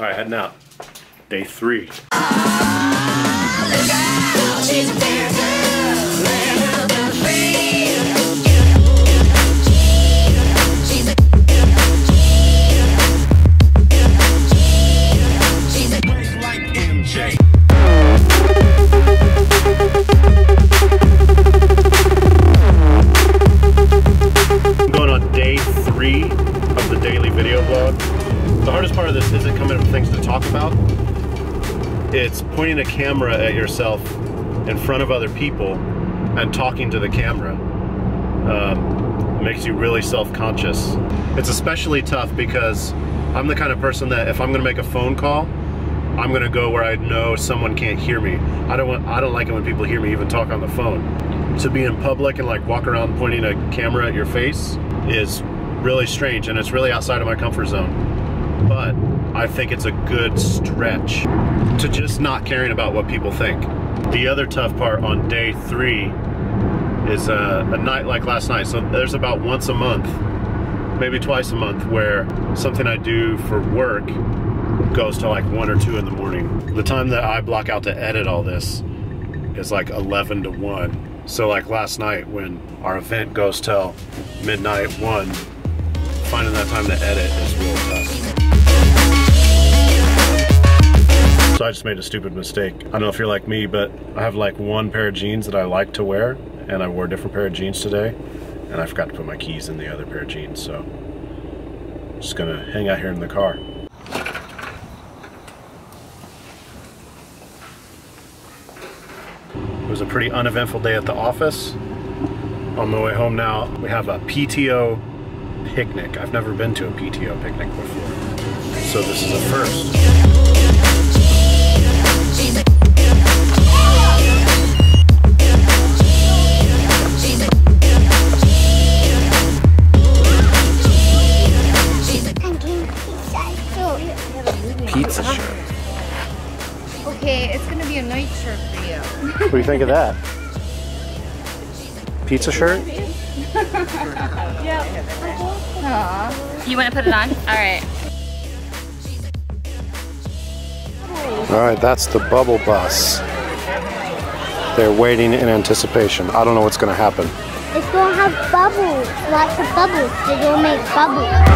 All right, heading out. Day three. Going on day three of the daily video blog. The hardest part of this isn't coming up with things to talk about. It's pointing a camera at yourself in front of other people and talking to the camera. Um, makes you really self-conscious. It's especially tough because I'm the kind of person that if I'm gonna make a phone call, I'm gonna go where I know someone can't hear me. I don't want I don't like it when people hear me even talk on the phone. To be in public and like walk around pointing a camera at your face is really strange and it's really outside of my comfort zone. But I think it's a good stretch to just not caring about what people think. The other tough part on day three is uh, a night like last night. So there's about once a month, maybe twice a month, where something I do for work goes to like one or two in the morning. The time that I block out to edit all this is like 11 to 1. So like last night when our event goes till midnight 1, finding that time to edit is real tough. So I just made a stupid mistake. I don't know if you're like me, but I have like one pair of jeans that I like to wear and I wore a different pair of jeans today and I forgot to put my keys in the other pair of jeans. So I'm just gonna hang out here in the car. It was a pretty uneventful day at the office. On my way home now, we have a PTO picnic. I've never been to a PTO picnic before. So this is a first. I'm getting pizza. Shirt. Okay, it's gonna be a night shirt for you. What do you think of that? Pizza shirt? Aw. You want to put it on? All All right, that's the bubble bus. They're waiting in anticipation. I don't know what's going to happen. It's going to have bubbles, lots of bubbles. They're going to make bubbles.